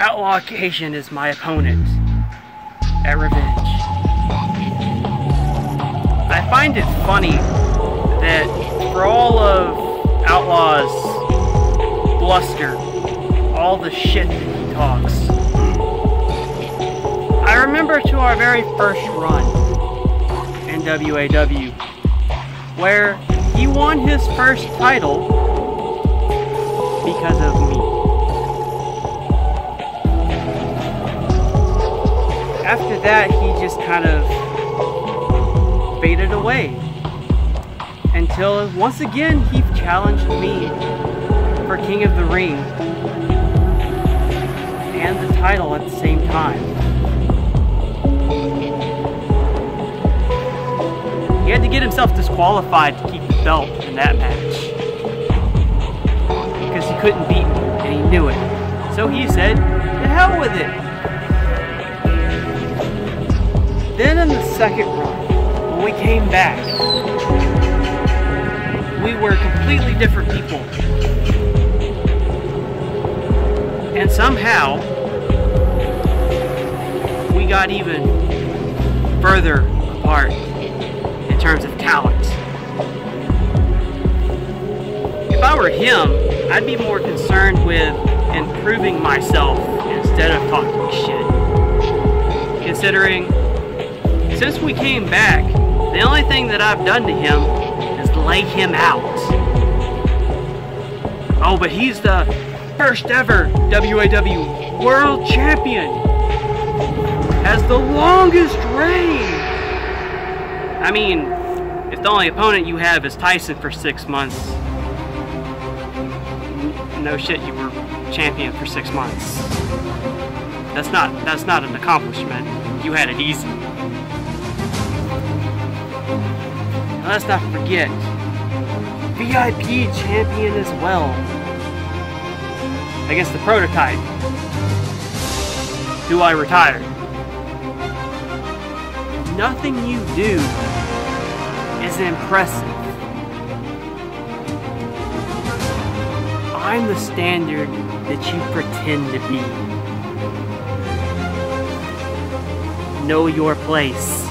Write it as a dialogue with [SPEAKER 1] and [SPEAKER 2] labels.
[SPEAKER 1] Outlaw Cajun is my opponent at Revenge. I find it funny that for all of Outlaw's bluster, all the shit that he talks, I remember to our very first run in WAW where he won his first title because of me. After that, he just kind of faded away until once again he challenged me for King of the Ring and the title at the same time. He had to get himself disqualified to keep the belt in that match. Because he couldn't beat me, and he knew it. So he said, the hell with it. Then in the second run, when we came back, we were completely different people. And somehow, we got even further apart in terms of talent. If I were him, I'd be more concerned with improving myself instead of talking shit. Considering, since we came back, the only thing that I've done to him is lay him out. Oh, but he's the first ever WAW World Champion. Has the longest reign. I mean, if the only opponent you have is Tyson for six months, no shit, you were champion for six months. That's not that's not an accomplishment. You had it easy. Let's not forget, VIP champion as well. Against the prototype, Do I retire? Nothing you do is impressive. I'm the standard that you pretend to be. Know your place.